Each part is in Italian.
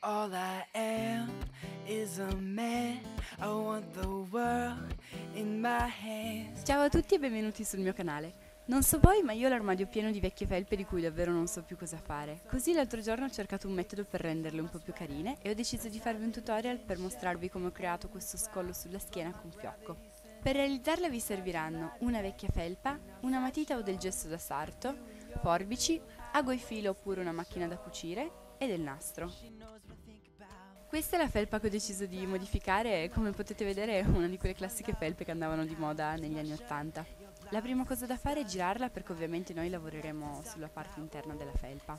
All I am is a man. I want the world in my hands. Ciao a tutti e benvenuti sul mio canale. Non so voi, ma io ho l'armadio pieno di vecchie felpe di cui davvero non so più cosa fare. Così l'altro giorno ho cercato un metodo per renderle un po' più carine e ho deciso di farvi un tutorial per mostrarvi come ho creato questo scollo sulla schiena con fiocco. Per realizzarla vi serviranno una vecchia felpa, una matita o del gesso da sarto, forbici, ago e filo oppure una macchina da cucire e del nastro. Questa è la felpa che ho deciso di modificare come potete vedere è una di quelle classiche felpe che andavano di moda negli anni 80. La prima cosa da fare è girarla perché ovviamente noi lavoreremo sulla parte interna della felpa.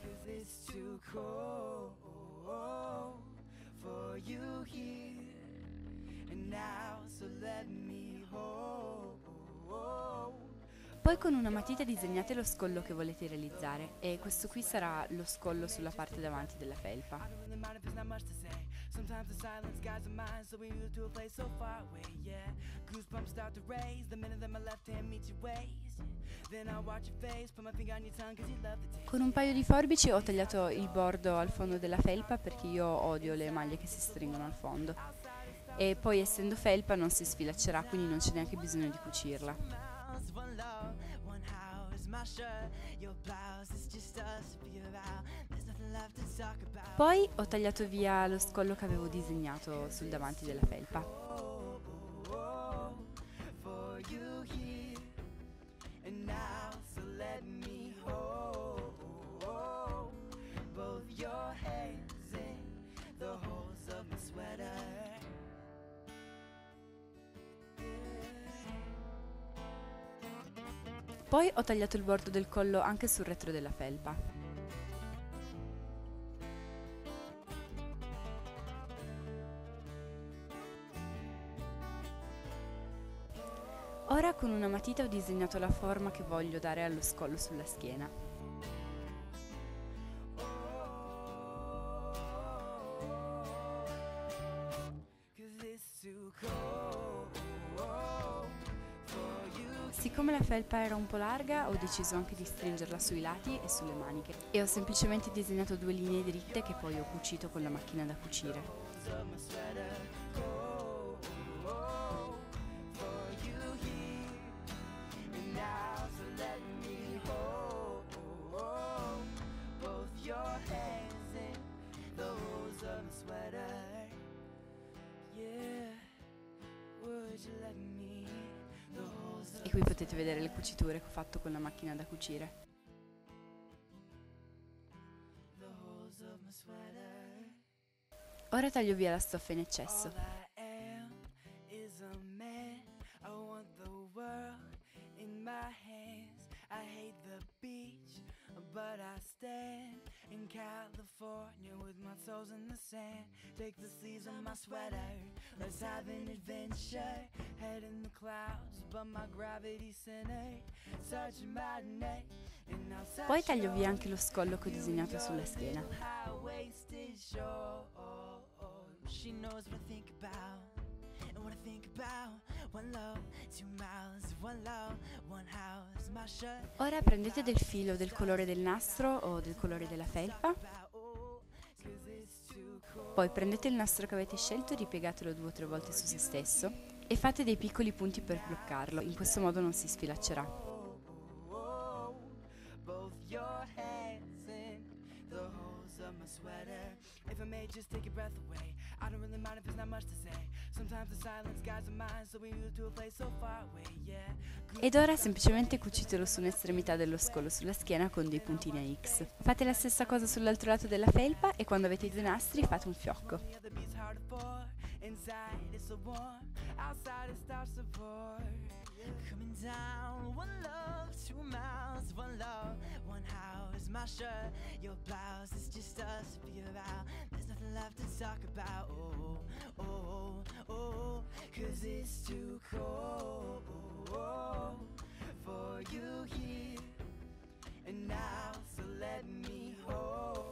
And now. Poi con una matita disegnate lo scollo che volete realizzare e questo qui sarà lo scollo sulla parte davanti della felpa. Con un paio di forbici ho tagliato il bordo al fondo della felpa perché io odio le maglie che si stringono al fondo. E poi essendo felpa non si sfilaccerà, quindi non c'è neanche bisogno di cucirla. Poi ho tagliato via lo scollo che avevo disegnato sul davanti della felpa. both your hands in the holes of my sweater Poi ho tagliato il bordo del collo anche sul retro della felpa. Ora con una matita ho disegnato la forma che voglio dare allo scollo sulla schiena. Siccome la felpa era un po' larga ho deciso anche di stringerla sui lati e sulle maniche e ho semplicemente disegnato due linee dritte che poi ho cucito con la macchina da cucire. E qui potete vedere le cuciture che ho fatto con la macchina da cucire. Ora taglio via la stoffa in eccesso. I hate the beach, but I stand in California with my toes in the sand. Take the sleeves of my sweater. Let's have an adventure. Head in the clouds, but my gravity center. Touch my neck. Poi taglio via anche lo scollo che ho disegnato sulla schiena. She knows what I think about. Ora prendete del filo del colore del nastro o del colore della felpa, poi prendete il nastro che avete scelto e ripiegatelo due o tre volte su se stesso e fate dei piccoli punti per bloccarlo, in questo modo non si sfilaccerà. Both your hands in the holes of my sweater If I may just take your breath away. I don't really mind if there's not much to say. Sometimes the silence guides the mind So we move to a place so far away, yeah. Ed ora semplicemente cucitelo su un'estremità dello scollo sulla schiena con dei puntini a X. Fate la stessa cosa sull'altro lato della felpa e quando avete i due nastri fate un fiocco. Coming down One love, two miles One love, one house. My shirt, your blouse It's just us, figure out There's nothing left to talk about. Oh, oh, oh, oh Cause it's too cold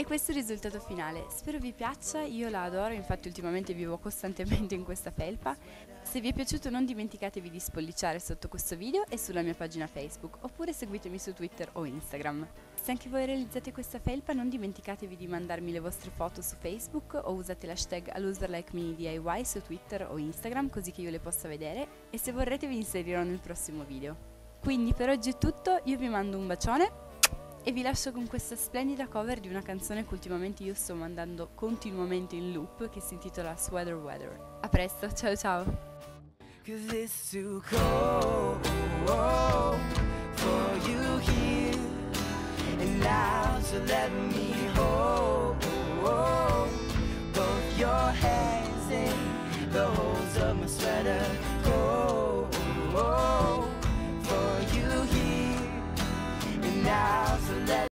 questo è il risultato finale. Spero vi piaccia, io la adoro, infatti ultimamente vivo costantemente in questa felpa. Se vi è piaciuto non dimenticatevi di spolliciare sotto questo video e sulla mia pagina Facebook, oppure seguitemi su Twitter o Instagram. Se anche voi realizzate questa felpa non dimenticatevi di mandarmi le vostre foto su Facebook o usate l'hashtag AloserLikeMeDIY su Twitter o Instagram così che io le possa vedere e se vorrete vi inserirò nel prossimo video. Quindi per oggi è tutto, io vi mando un bacione e vi lascio con questa splendida cover di una canzone che ultimamente io sto mandando continuamente in loop che si intitola Sweater Weather. A presto, ciao ciao! Hold both your hands in the holes of my sweater.